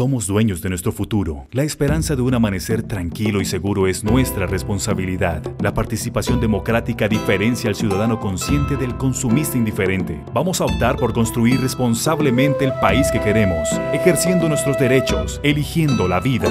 Somos dueños de nuestro futuro. La esperanza de un amanecer tranquilo y seguro es nuestra responsabilidad. La participación democrática diferencia al ciudadano consciente del consumista indiferente. Vamos a optar por construir responsablemente el país que queremos, ejerciendo nuestros derechos, eligiendo la vida.